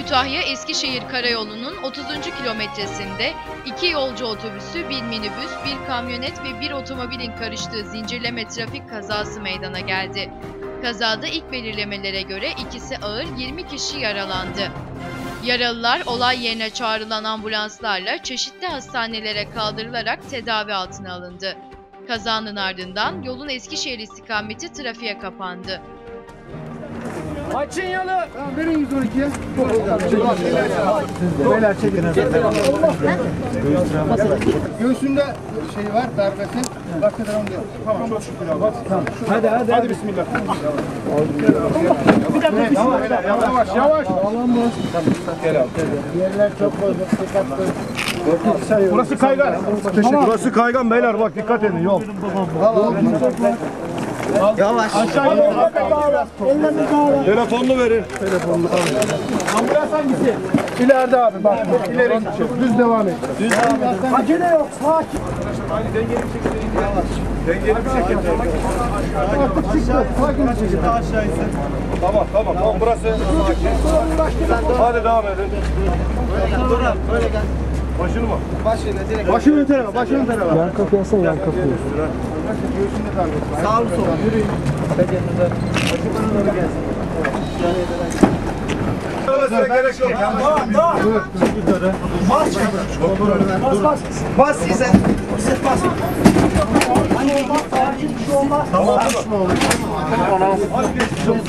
Kütahya Eskişehir Karayolu'nun 30. kilometresinde iki yolcu otobüsü, bir minibüs, bir kamyonet ve bir otomobilin karıştığı zincirleme trafik kazası meydana geldi. Kazada ilk belirlemelere göre ikisi ağır 20 kişi yaralandı. Yaralılar olay yerine çağrılan ambulanslarla çeşitli hastanelere kaldırılarak tedavi altına alındı. Kazanın ardından yolun Eskişehir istikameti trafiğe kapandı. Açın yolu. Tamam verin 112'ye. Beyler çekin. Göğsünde şey var darbesi. Yok. Tamam abi. Tamam. Hadi hadi. Hadi bismillah. Yavaş yavaş yavaş. Alan abi. Yerler çok bozuk. Burası kaygan. Burası kaygan beyler bak dikkat edin yol. Telefonunu verin. Ambulans hangisi? İleride abi bak. İleri düz devam et. Acele yok. Sakin. Dengeli bir şekilde. Artık çıktı. Sakin bir şekilde. Tamam tamam tamam burası. Hadi devam edin. Başını mı? Başını tarafa, başını tarafa. Yan kapıya alsana yan darbesi. Sağ sol yürüyün. Söylemesine gerek yok. Bas. Bas. Bas. Size. Siz bas. Hani olmaz. Acil bir şey olmaz.